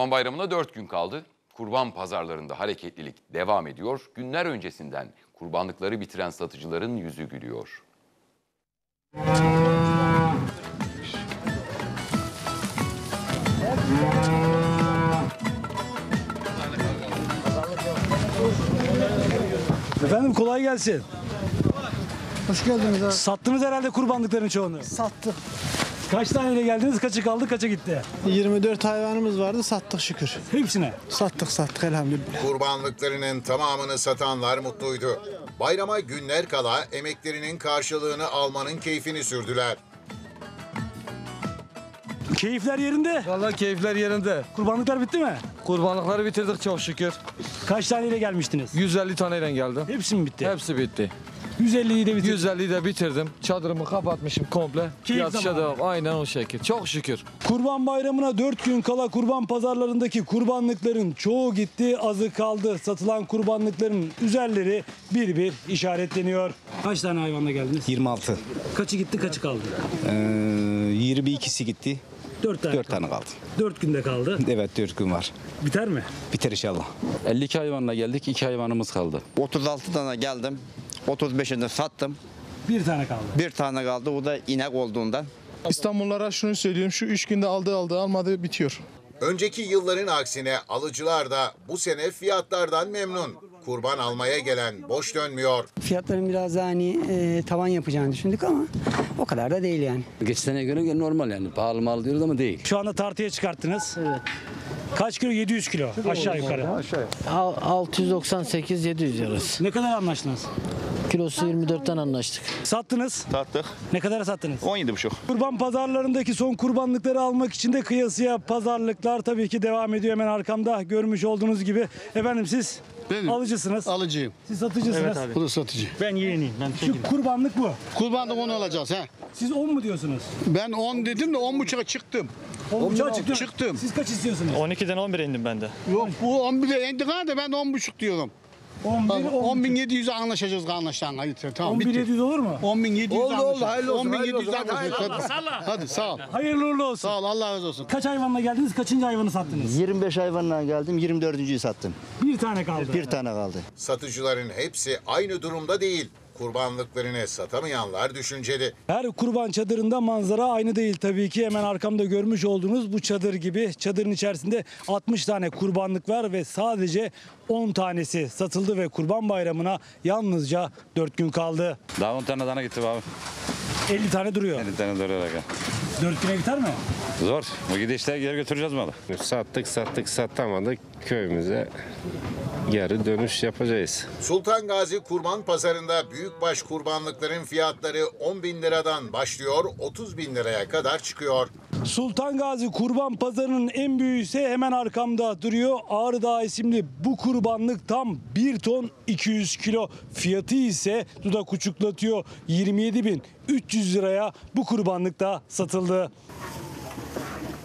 Kurban Bayramı'na 4 gün kaldı. Kurban pazarlarında hareketlilik devam ediyor. Günler öncesinden kurbanlıkları bitiren satıcıların yüzü gülüyor. Efendim kolay gelsin. Hoş geldiniz abi. Sattınız herhalde kurbanlıkların çoğunu. Sattık. Kaç taneyle geldiniz? Kaçı kaldı? Kaça gitti? 24 hayvanımız vardı sattık şükür. Hepsine. Sattık sattık elhamdülillah. Kurbanlıklarının tamamını satanlar mutluydu. Bayrama günler kala emeklerinin karşılığını almanın keyfini sürdüler. Keyifler yerinde. Vallahi keyifler yerinde. Kurbanlıklar bitti mi? Kurbanlıkları bitirdik çok şükür. Kaç taneyle gelmiştiniz? 150 taneyle geldim. Hepsi mi bitti? Hepsi bitti. 150'yi de bitti. 150'yi de bitirdim. Çadırımı kapatmışım komple. Keyif Yatışa zamanı. devam. Aynen o şekil. Çok şükür. Kurban bayramına 4 gün kala kurban pazarlarındaki kurbanlıkların çoğu gitti, azı kaldı. Satılan kurbanlıkların üzerleri bir bir işaretleniyor. Kaç tane hayvanla geldiniz? 26. Kaçı gitti, kaçı kaldı? Ee, 22'si gitti. 4 tane 4 tane kaldı. 4 günde kaldı. Evet 4 gün var. Biter mi? Biter inşallah. 52 hayvanla geldik, 2 hayvanımız kaldı. 36 tane geldim. 35'ini sattım. Bir tane kaldı. Bir tane kaldı. O da inek olduğundan. İstanbullulara şunu söylüyorum. Şu üç günde aldığı aldığı almadığı bitiyor. Önceki yılların aksine alıcılar da bu sene fiyatlardan memnun. Kurban almaya gelen boş dönmüyor. Fiyatların biraz daha hani e, tavan yapacağını düşündük ama o kadar da değil yani. Geç seneye göre normal yani. Pahalı mal diyoruz ama değil. Şu anda tartıya çıkarttınız. Evet. Kaç kilo? 700 kilo aşağı yukarı. 698-700 arası. Ne kadar anlaştınız? Kilosu 24'ten anlaştık. Sattınız. Sattık. Ne kadara sattınız? 17,5. Kurban pazarlarındaki son kurbanlıkları almak için de kıyasıya pazarlıklar tabii ki devam ediyor hemen arkamda görmüş olduğunuz gibi. Efendim siz Benim. alıcısınız. Alıcıyım. Siz satıcısınız. Bu da satıcı. Ben yeğeniyim. Şu kurbanlık bu. Kurbanlık onu alacağız he. Siz 10 mu diyorsunuz? Ben 10 dedim de 10,5'a çıktım. 10 buçuğa çıktım. Çıktım. Siz kaç istiyorsunuz? 12'den 11'e indim ben de. Yok bu 11'e indi galiba ben 10,5 diyorum. 11, 10, 10.700'e anlaşacağız tamam bitti. 11 olur mu? 10.700 Oldu, oldu, anlaşacağız. hayırlı olsun, 10.700 hayırlı olsun. Hadi, anlaşacağız. Hadi, hadi sağ ol. Hayırlı uğurlu olsun. Sağ ol Allah razı olsun. Kaç hayvanla geldiniz? Kaçıncı hayvanı sattınız? 25 hayvanla geldim. 24.'yü sattım. Bir tane kaldı. Bir tane kaldı. Satıcıların hepsi aynı durumda değil. Kurbanlıklarını satamayanlar düşünceli. Her kurban çadırında manzara aynı değil tabii ki. Hemen arkamda görmüş olduğunuz bu çadır gibi. Çadırın içerisinde 60 tane kurbanlık var ve sadece 10 tanesi satıldı ve kurban bayramına yalnızca 4 gün kaldı. Daha 10 tane dana gitti abi. 50 tane duruyor. 50 tane doğrayarak. 4 güne biter mi? Zor. Bu gidişte geri götüreceğiz malı. Sattık sattık satamadık köyümüze geri dönüş yapacağız. Sultan Gazi Kurban Pazarında büyükbaş kurbanlıkların fiyatları 10 bin liradan başlıyor 30 bin liraya kadar çıkıyor. Sultan Gazi Kurban Pazarı'nın en büyüğü ise hemen arkamda duruyor. Ağrı Dağı isimli bu kurbanlık tam 1 ton 200 kilo. Fiyatı ise dudak uçuklatıyor. 27.300 liraya bu kurbanlık da satıldı.